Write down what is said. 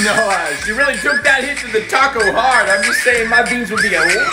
No, uh, she really took that hit to the taco hard. I'm just saying my beans would be a little